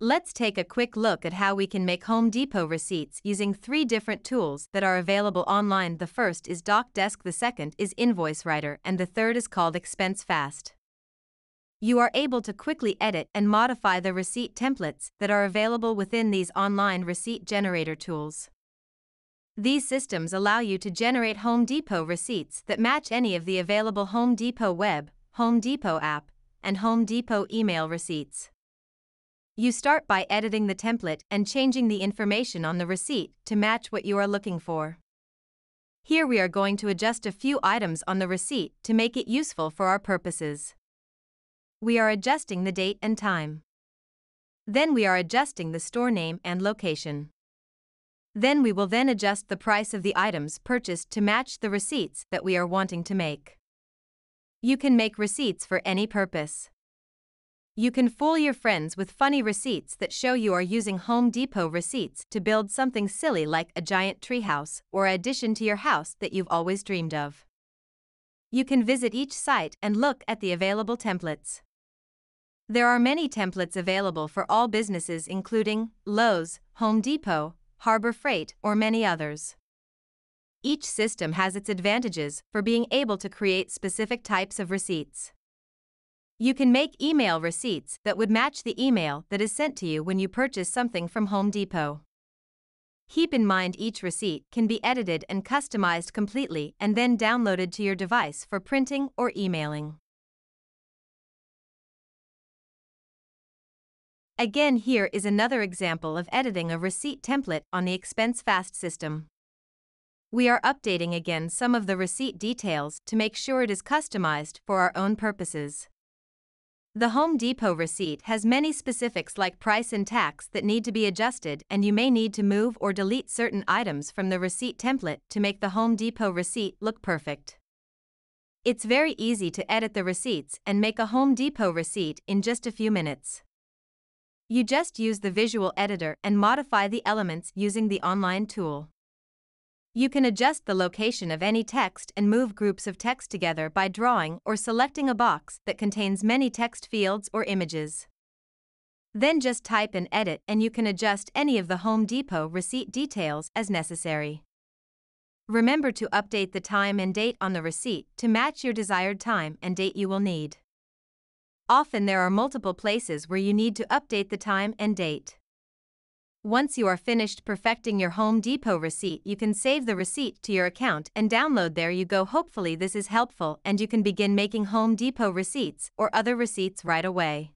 Let's take a quick look at how we can make Home Depot receipts using three different tools that are available online. The first is DocDesk, the second is Invoice Writer, and the third is called Expense Fast. You are able to quickly edit and modify the receipt templates that are available within these online receipt generator tools. These systems allow you to generate Home Depot receipts that match any of the available Home Depot web, Home Depot app, and Home Depot email receipts. You start by editing the template and changing the information on the receipt to match what you are looking for. Here we are going to adjust a few items on the receipt to make it useful for our purposes. We are adjusting the date and time. Then we are adjusting the store name and location. Then we will then adjust the price of the items purchased to match the receipts that we are wanting to make. You can make receipts for any purpose. You can fool your friends with funny receipts that show you are using Home Depot receipts to build something silly like a giant treehouse or addition to your house that you've always dreamed of. You can visit each site and look at the available templates. There are many templates available for all businesses, including Lowe's, Home Depot, Harbor Freight, or many others. Each system has its advantages for being able to create specific types of receipts. You can make email receipts that would match the email that is sent to you when you purchase something from Home Depot. Keep in mind each receipt can be edited and customized completely and then downloaded to your device for printing or emailing. Again, here is another example of editing a receipt template on the Expense Fast system. We are updating again some of the receipt details to make sure it is customized for our own purposes. The Home Depot receipt has many specifics like price and tax that need to be adjusted, and you may need to move or delete certain items from the receipt template to make the Home Depot receipt look perfect. It's very easy to edit the receipts and make a Home Depot receipt in just a few minutes. You just use the visual editor and modify the elements using the online tool. You can adjust the location of any text and move groups of text together by drawing or selecting a box that contains many text fields or images. Then just type and edit and you can adjust any of the Home Depot receipt details as necessary. Remember to update the time and date on the receipt to match your desired time and date you will need. Often there are multiple places where you need to update the time and date. Once you are finished perfecting your Home Depot receipt, you can save the receipt to your account and download there you go. Hopefully, this is helpful and you can begin making Home Depot receipts or other receipts right away.